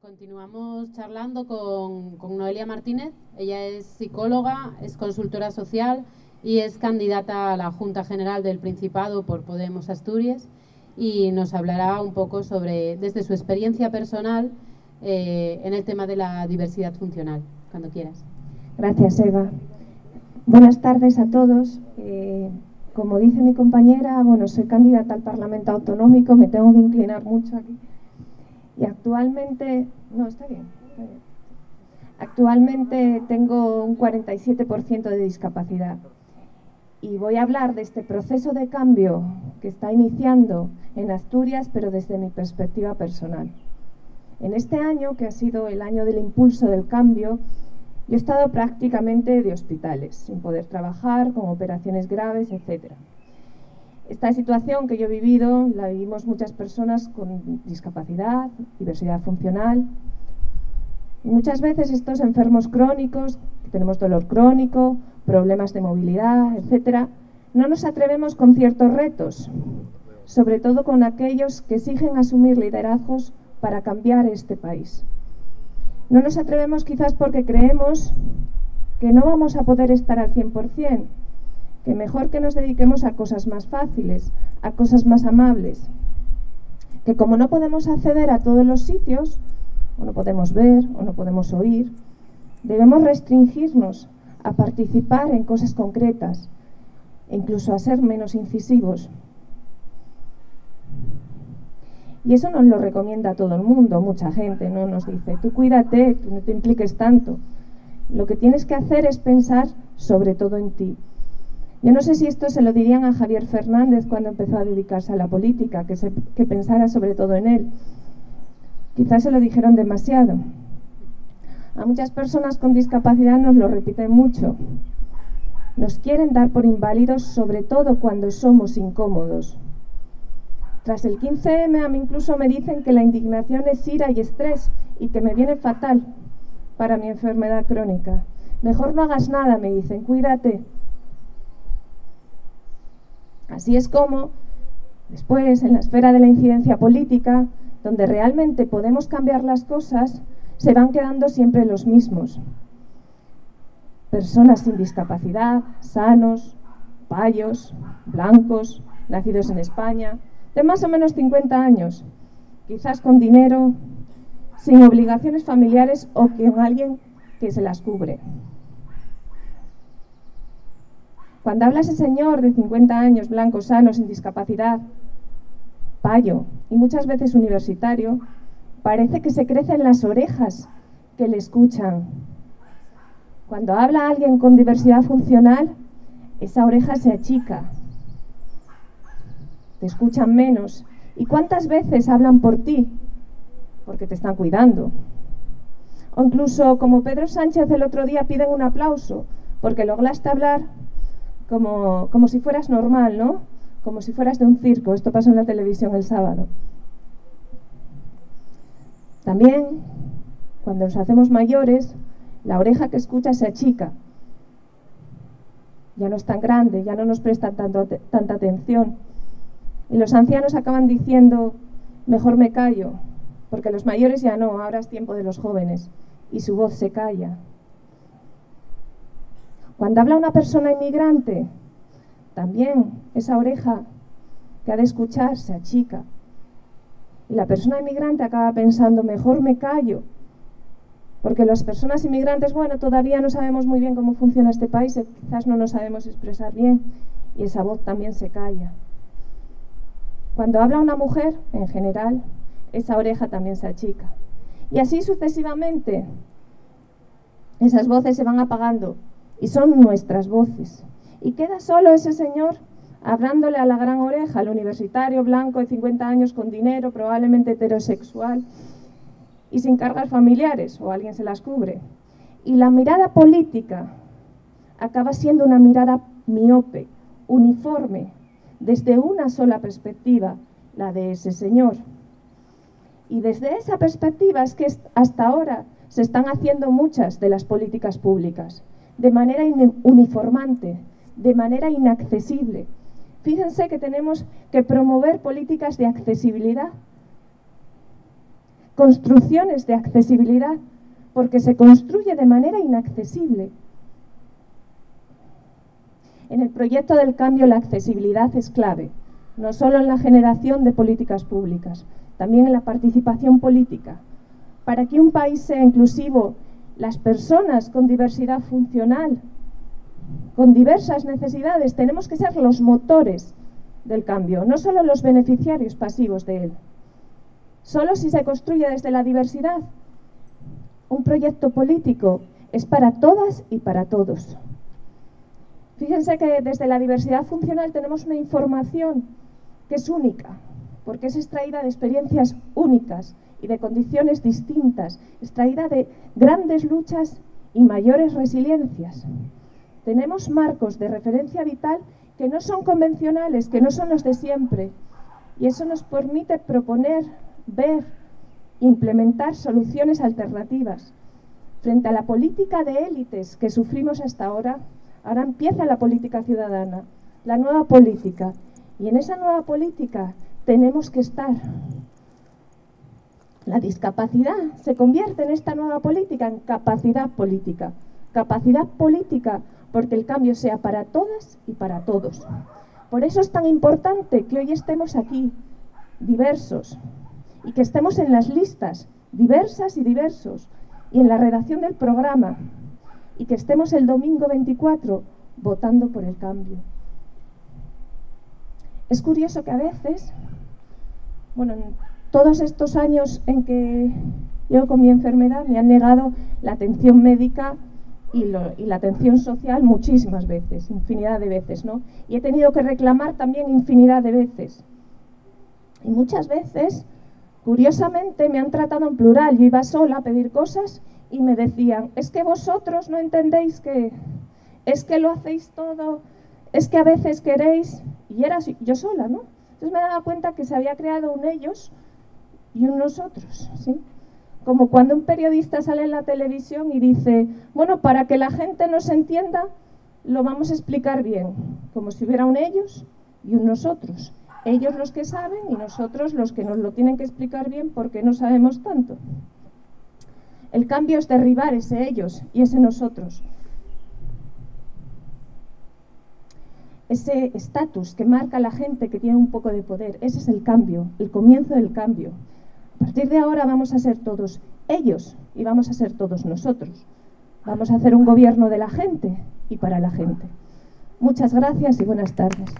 Continuamos charlando con, Noelia Martínez. Ella es psicóloga, es consultora social y es candidata a la Junta General del Principado por Podemos Asturias y nos hablará un poco sobre, desde su experiencia personal, eh, en el tema de la diversidad funcional. Cuando quieras. Gracias, Eva. Buenas tardes a todos. Eh, como dice mi compañera, bueno, soy candidata al Parlamento Autonómico, me tengo que inclinar mucho aquí. Y actualmente, no, está bien, está bien. Actualmente tengo un 47% de discapacidad y voy a hablar de este proceso de cambio que está iniciando en Asturias, pero desde mi perspectiva personal. En este año, que ha sido el año del impulso del cambio, yo he estado prácticamente de hospitales, sin poder trabajar, con operaciones graves, etc. Esta situación que yo he vivido la vivimos muchas personas con discapacidad, diversidad funcional. muchas veces estos enfermos crónicos, que tenemos dolor crónico, problemas de movilidad, etc., no nos atrevemos con ciertos retos, sobre todo con aquellos que exigen asumir liderazgos para cambiar este país. No nos atrevemos quizás porque creemos que no vamos a poder estar al 100%, que mejor que nos dediquemos a cosas más fáciles, a cosas más amables, que como no podemos acceder a todos los sitios, o no podemos ver, o no podemos oír, debemos restringirnos a participar en cosas concretas, e incluso a ser menos incisivos. Y eso nos lo recomienda todo el mundo, mucha gente, ¿no? Nos dice, tú cuídate, tú no te impliques tanto. Lo que tienes que hacer es pensar sobre todo en ti. Yo no sé si esto se lo dirían a Javier Fernández cuando empezó a dedicarse a la política, que, que pensara sobre todo en él. Quizás se lo dijeron demasiado. A muchas personas con discapacidad nos lo repiten mucho. Nos quieren dar por inválidos sobre todo cuando somos incómodos. Tras el 15M a incluso me dicen que la indignación es ira y estrés y que me viene fatal para mi enfermedad crónica. Mejor no hagas nada, me dicen, cuídate. Así es como, después, en la esfera de la incidencia política, donde realmente podemos cambiar las cosas, se van quedando siempre los mismos. Personas sin discapacidad, sanos, payos, blancos, nacidos en España, de más o menos 50 años, quizás con dinero, sin obligaciones familiares o con alguien que se las cubre. Cuando habla ese señor de 50 años, blanco, sano, sin discapacidad, payo y muchas veces universitario, parece que se crecen las orejas que le escuchan. Cuando habla alguien con diversidad funcional, esa oreja se achica te escuchan menos. ¿Y cuántas veces hablan por ti? Porque te están cuidando. O incluso como Pedro Sánchez el otro día piden un aplauso porque lograste hablar como, como si fueras normal, ¿no? Como si fueras de un circo. Esto pasó en la televisión el sábado. También, cuando nos hacemos mayores, la oreja que escucha se achica. Ya no es tan grande, ya no nos presta tanto, tanta atención. Y los ancianos acaban diciendo, mejor me callo, porque los mayores ya no, ahora es tiempo de los jóvenes, y su voz se calla. Cuando habla una persona inmigrante, también esa oreja que ha de escuchar se achica. Y la persona inmigrante acaba pensando, mejor me callo, porque las personas inmigrantes, bueno, todavía no sabemos muy bien cómo funciona este país, quizás no nos sabemos expresar bien, y esa voz también se calla. Cuando habla una mujer, en general, esa oreja también se achica. Y así sucesivamente, esas voces se van apagando y son nuestras voces. Y queda solo ese señor hablándole a la gran oreja, al universitario blanco de 50 años con dinero, probablemente heterosexual y sin cargas familiares, o alguien se las cubre. Y la mirada política acaba siendo una mirada miope, uniforme, desde una sola perspectiva, la de ese señor. Y desde esa perspectiva es que hasta ahora se están haciendo muchas de las políticas públicas, de manera uniformante, de manera inaccesible. Fíjense que tenemos que promover políticas de accesibilidad construcciones de accesibilidad, porque se construye de manera inaccesible. En el proyecto del cambio la accesibilidad es clave, no solo en la generación de políticas públicas, también en la participación política. Para que un país sea inclusivo, las personas con diversidad funcional, con diversas necesidades, tenemos que ser los motores del cambio, no solo los beneficiarios pasivos de él. Solo si se construye desde la diversidad, un proyecto político es para todas y para todos. Fíjense que desde la diversidad funcional tenemos una información que es única, porque es extraída de experiencias únicas y de condiciones distintas, extraída de grandes luchas y mayores resiliencias. Tenemos marcos de referencia vital que no son convencionales, que no son los de siempre, y eso nos permite proponer ver, implementar soluciones alternativas. Frente a la política de élites que sufrimos hasta ahora, ahora empieza la política ciudadana, la nueva política. Y en esa nueva política tenemos que estar. La discapacidad se convierte en esta nueva política en capacidad política. Capacidad política porque el cambio sea para todas y para todos. Por eso es tan importante que hoy estemos aquí, diversos, y que estemos en las listas, diversas y diversos, y en la redacción del programa, y que estemos el domingo 24 votando por el cambio. Es curioso que a veces, bueno, en todos estos años en que yo con mi enfermedad me han negado la atención médica y, y, la atención social muchísimas veces, infinidad de veces, ¿no? Y he tenido que reclamar también infinidad de veces. Y muchas veces Curiosamente me han tratado en plural. Yo iba sola a pedir cosas y me decían, es que vosotros no entendéis que es que lo hacéis todo, es que a veces queréis, y era yo sola, ¿no? Entonces me daba cuenta que se había creado un ellos y un nosotros, ¿sí? Como cuando un periodista sale en la televisión y dice, bueno, para que la gente nos entienda, lo vamos a explicar bien, como si hubiera un ellos y un nosotros ellos los que saben y nosotros los que nos lo tienen que explicar bien porque no sabemos tanto. El cambio es derribar ese ellos y ese nosotros. Ese estatus que marca la gente que tiene un poco de poder, ese es el cambio, el comienzo del cambio. A partir de ahora vamos a ser todos ellos y vamos a ser todos nosotros. Vamos a hacer un gobierno de la gente y para la gente. Muchas gracias y buenas tardes.